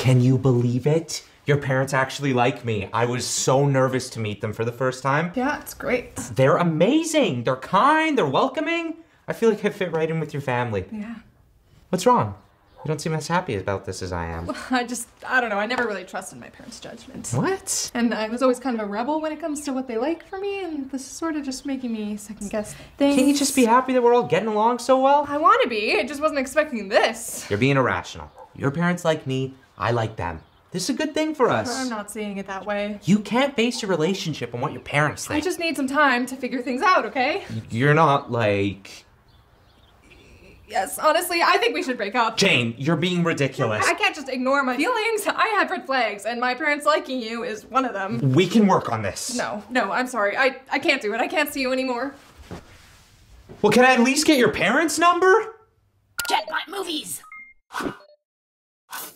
Can you believe it? Your parents actually like me. I was so nervous to meet them for the first time. Yeah, it's great. They're amazing. They're kind. They're welcoming. I feel like I fit right in with your family. Yeah. What's wrong? You don't seem as happy about this as I am. I just, I don't know, I never really trusted my parents' judgment. What? And I was always kind of a rebel when it comes to what they like for me, and this is sort of just making me second guess things. Can't you just be happy that we're all getting along so well? I want to be, I just wasn't expecting this. You're being irrational. Your parents like me, I like them. This is a good thing for us. I'm not seeing it that way. You can't base your relationship on what your parents think. I just need some time to figure things out, okay? You're not like. Yes, honestly, I think we should break up. Jane, you're being ridiculous. I can't just ignore my feelings. I have red flags, and my parents liking you is one of them. We can work on this. No, no, I'm sorry. I, I can't do it. I can't see you anymore. Well, can I at least get your parents' number? Chatbot movies.